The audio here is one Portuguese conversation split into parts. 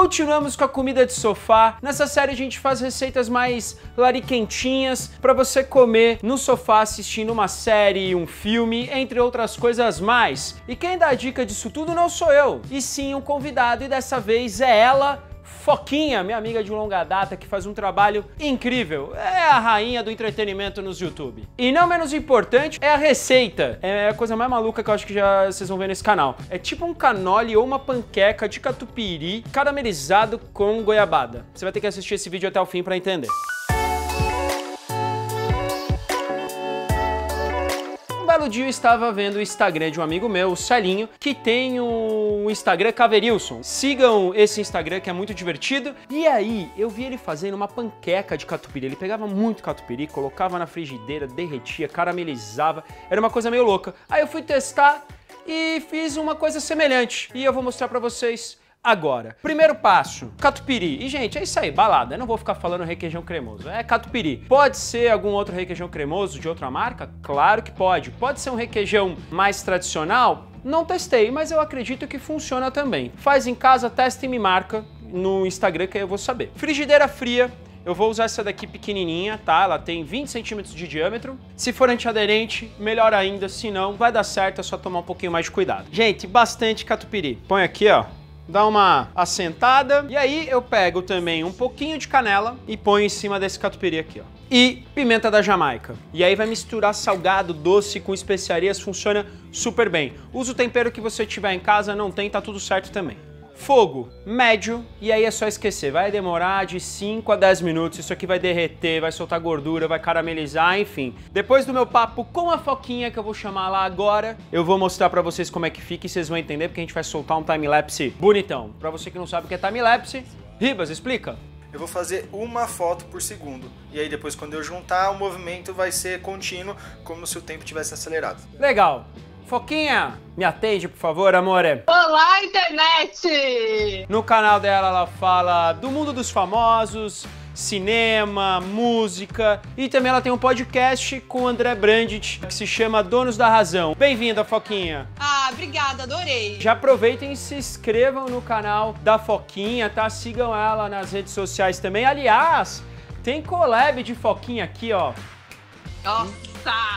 Continuamos com a comida de sofá. Nessa série a gente faz receitas mais lariquentinhas para você comer no sofá assistindo uma série, um filme, entre outras coisas mais. E quem dá a dica disso tudo não sou eu, e sim um convidado, e dessa vez é ela, Foquinha, minha amiga de longa data que faz um trabalho incrível. É a rainha do entretenimento nos YouTube. E não menos importante é a receita. É a coisa mais maluca que eu acho que já vocês vão ver nesse canal. É tipo um canole ou uma panqueca de catupiry caramelizado com goiabada. Você vai ter que assistir esse vídeo até o fim para entender. Belo dia eu estava vendo o Instagram de um amigo meu, o Celinho, que tem o Instagram Caverilson. Sigam esse Instagram que é muito divertido. E aí, eu vi ele fazendo uma panqueca de catupiry. Ele pegava muito catupiry, colocava na frigideira, derretia, caramelizava. Era uma coisa meio louca. Aí eu fui testar e fiz uma coisa semelhante. E eu vou mostrar para vocês Agora, primeiro passo, catupiry. E, gente, é isso aí, balada. Eu não vou ficar falando requeijão cremoso. É catupiry. Pode ser algum outro requeijão cremoso de outra marca? Claro que pode. Pode ser um requeijão mais tradicional? Não testei, mas eu acredito que funciona também. Faz em casa, testa e me marca no Instagram que aí eu vou saber. Frigideira fria. Eu vou usar essa daqui pequenininha, tá? Ela tem 20 centímetros de diâmetro. Se for antiaderente, melhor ainda. Se não, vai dar certo, é só tomar um pouquinho mais de cuidado. Gente, bastante catupiry. Põe aqui, ó dá uma assentada. E aí eu pego também um pouquinho de canela e ponho em cima desse catupiry aqui, ó. E pimenta da Jamaica. E aí vai misturar salgado, doce com especiarias, funciona super bem. Usa o tempero que você tiver em casa, não tem, tá tudo certo também. Fogo médio e aí é só esquecer. Vai demorar de 5 a 10 minutos. Isso aqui vai derreter, vai soltar gordura, vai caramelizar, enfim. Depois do meu papo com a Foquinha, que eu vou chamar lá agora, eu vou mostrar pra vocês como é que fica e vocês vão entender porque a gente vai soltar um time-lapse bonitão. Pra você que não sabe o que é time-lapse, Ribas, explica. Eu vou fazer uma foto por segundo. E aí depois quando eu juntar, o movimento vai ser contínuo, como se o tempo tivesse acelerado. Legal. Foquinha, me atende, por favor, amore. Olá, internet! No canal dela, ela fala do mundo dos famosos, cinema, música e também ela tem um podcast com o André Brandt que se chama Donos da Razão. Bem-vinda, Foquinha. Ah, obrigada, adorei. Já aproveitem e se inscrevam no canal da Foquinha, tá? Sigam ela nas redes sociais também. Aliás, tem collab de Foquinha aqui, ó. Nossa!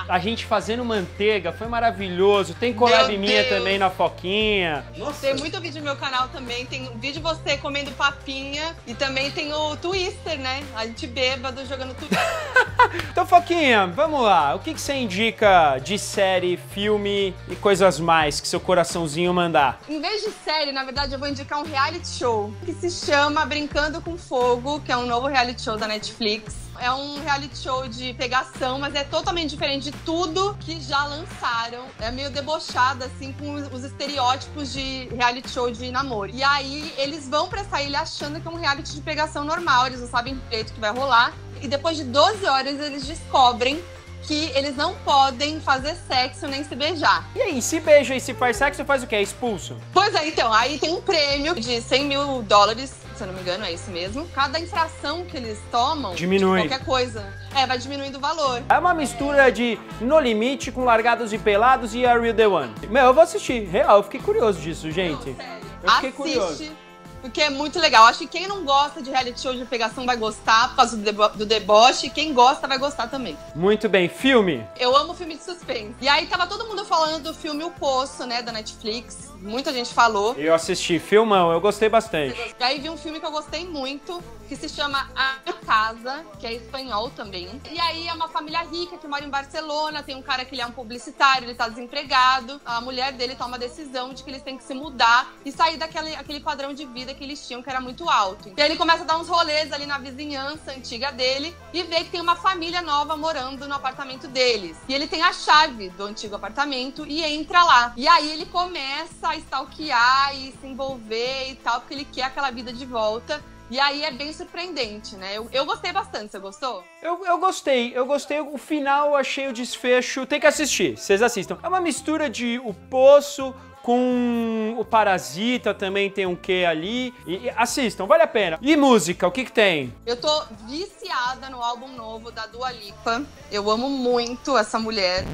A gente fazendo manteiga, foi maravilhoso. Tem collab minha também na Foquinha. Nossa. Tem muito vídeo no meu canal também. Tem um vídeo de você comendo papinha. E também tem o Twister, né? A gente bêbado jogando Twister. então, Foquinha, vamos lá. O que, que você indica de série, filme e coisas mais que seu coraçãozinho mandar? Em vez de série, na verdade, eu vou indicar um reality show que se chama Brincando com Fogo, que é um novo reality show da Netflix. É um reality show de pegação, mas é totalmente diferente de tudo que já lançaram. É meio debochado, assim, com os estereótipos de reality show de namoro. E aí eles vão pra essa ilha achando que é um reality de pegação normal, eles não sabem direito o que vai rolar. E depois de 12 horas eles descobrem que eles não podem fazer sexo nem se beijar. E aí, se beija e se faz sexo, faz o quê? É expulso? Pois é, então, aí tem um prêmio de 100 mil dólares se eu não me engano, é isso mesmo. Cada infração que eles tomam, diminui. qualquer coisa, é, vai diminuindo o valor. É uma mistura de No Limite com Largados e Pelados e Are You The One. Meu, eu vou assistir. Real, eu fiquei curioso disso, gente. Não, sério. Eu fiquei Assiste. curioso porque é muito legal. Acho que quem não gosta de reality show de pegação vai gostar por causa do, debo do deboche. Quem gosta vai gostar também. Muito bem. Filme? Eu amo filme de suspense. E aí tava todo mundo falando do filme O Poço, né, da Netflix. Muita gente falou. Eu assisti. Filmão, eu gostei bastante. E aí vi um filme que eu gostei muito, que se chama A Casa, que é espanhol também. E aí é uma família rica que mora em Barcelona, tem um cara que ele é um publicitário, ele tá desempregado. A mulher dele toma a decisão de que eles têm que se mudar e sair daquele aquele padrão de vida que eles tinham, que era muito alto. E aí ele começa a dar uns rolês ali na vizinhança antiga dele e vê que tem uma família nova morando no apartamento deles. E ele tem a chave do antigo apartamento e entra lá. E aí ele começa a stalkear e se envolver e tal, porque ele quer aquela vida de volta. E aí é bem surpreendente, né? Eu, eu gostei bastante, você gostou? Eu, eu gostei, eu gostei. O final eu achei o desfecho. Tem que assistir, vocês assistam. É uma mistura de O Poço, com o Parasita também tem um quê ali. E, e, assistam, vale a pena. E música, o que que tem? Eu tô viciada no álbum novo da Dua Lipa. Eu amo muito essa mulher.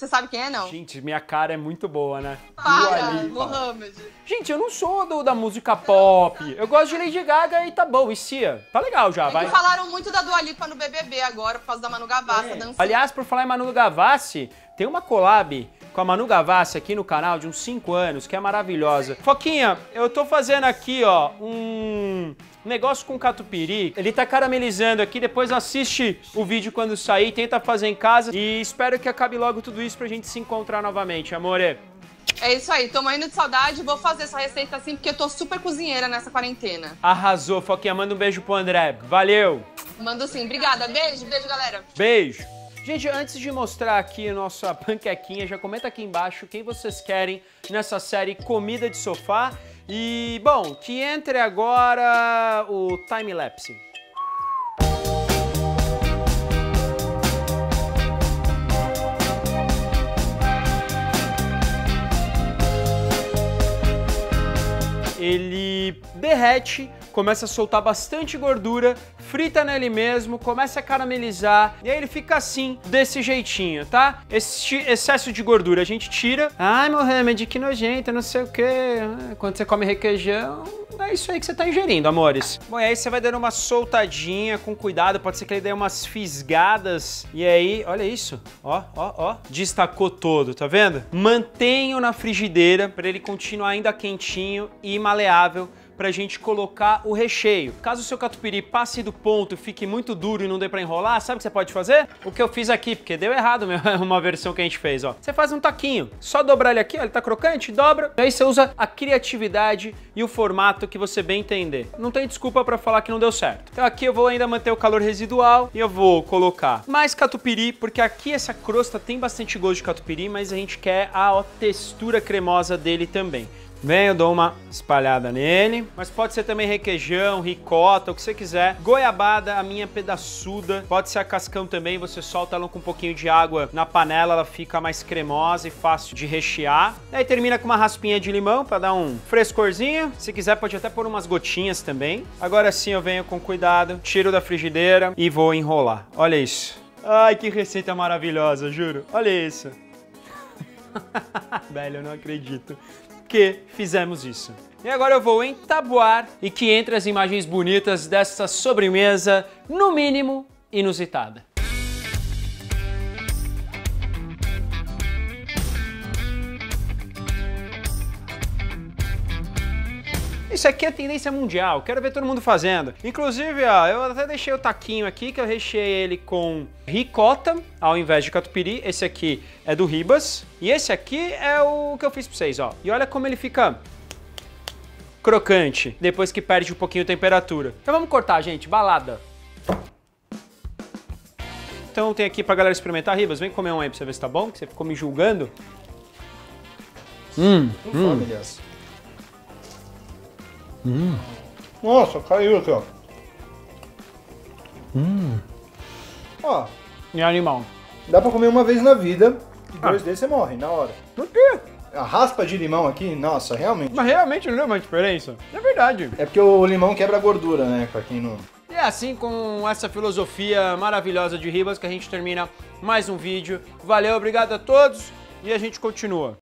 Você sabe quem é, não? Gente, minha cara é muito boa, né? Para. Mohamed. Gente, eu não sou do, da música pop. Eu gosto de Lady Gaga e tá bom. E Cia? Tá legal já, É vai. falaram muito da Dua Lipa no BBB agora, por causa da Manu Gavassi dançando. Aliás, por falar em Manu Gavassi, tem uma collab com a Manu Gavassi aqui no canal de uns 5 anos, que é maravilhosa. Foquinha, eu tô fazendo aqui, ó, um negócio com catupiry. Ele tá caramelizando aqui, depois assiste o vídeo quando sair, tenta fazer em casa e espero que acabe logo tudo isso pra gente se encontrar novamente, amore. É isso aí, tô morrendo de saudade. Vou fazer essa receita assim, porque eu tô super cozinheira nessa quarentena. Arrasou, Foquinha, manda um beijo pro André. Valeu! Mando sim. Obrigada. Beijo, beijo, galera. Beijo! Gente, antes de mostrar aqui a nossa panquequinha, já comenta aqui embaixo quem vocês querem nessa série Comida de Sofá. E, bom, que entre agora o time-lapse. Ele derrete, começa a soltar bastante gordura, frita nele mesmo, começa a caramelizar e aí ele fica assim, desse jeitinho, tá? Esse excesso de gordura a gente tira. Ai, Mohamed, que nojento, não sei o que. Quando você come requeijão, é isso aí que você tá ingerindo, amores. Bom, e aí você vai dando uma soltadinha com cuidado, pode ser que ele dê umas fisgadas. E aí, olha isso, ó, ó, ó, destacou todo, tá vendo? Mantenho na frigideira para ele continuar ainda quentinho e maleável pra gente colocar o recheio. Caso o seu catupiry passe do ponto, fique muito duro e não dê pra enrolar, sabe o que você pode fazer? O que eu fiz aqui, porque deu errado uma versão que a gente fez, ó. Você faz um taquinho, só dobrar ele aqui, ó, ele tá crocante, dobra, e aí você usa a criatividade e o formato que você bem entender. Não tem desculpa pra falar que não deu certo. Então aqui eu vou ainda manter o calor residual e eu vou colocar mais catupiry, porque aqui essa crosta tem bastante gosto de catupiry, mas a gente quer a ó, textura cremosa dele também. Eu dou uma espalhada nele. Mas pode ser também requeijão, ricota, o que você quiser. Goiabada, a minha pedaçuda. Pode ser a cascão também, você solta ela com um pouquinho de água na panela, ela fica mais cremosa e fácil de rechear. Aí termina com uma raspinha de limão para dar um frescorzinho. Se quiser, pode até pôr umas gotinhas também. Agora sim eu venho com cuidado, tiro da frigideira e vou enrolar. Olha isso. Ai, que receita maravilhosa, juro. Olha isso. Velho, eu não acredito que fizemos isso. E agora eu vou entabuar e que entre as imagens bonitas dessa sobremesa, no mínimo inusitada. Isso aqui é tendência mundial, quero ver todo mundo fazendo. Inclusive, ó, eu até deixei o taquinho aqui, que eu recheei ele com ricota, ao invés de catupiry. Esse aqui é do Ribas. E esse aqui é o que eu fiz pra vocês, ó. E olha como ele fica crocante, depois que perde um pouquinho a temperatura. Então vamos cortar, gente, balada. Então tem aqui pra galera experimentar. Ribas, vem comer um aí pra você ver se tá bom, que você ficou me julgando. Hum, Com fome, aliás. Nossa, caiu aqui, ó. Ó, e animal. dá pra comer uma vez na vida e Ah. dois desses você morre, na hora. Por quê? A raspa de limão aqui, nossa, realmente. Mas realmente não deu uma diferença. É verdade. É porque o limão quebra a gordura, né? Pra quem não. E é assim com essa filosofia maravilhosa de Ribas que a gente termina mais um vídeo. Valeu, obrigado a todos e a gente continua.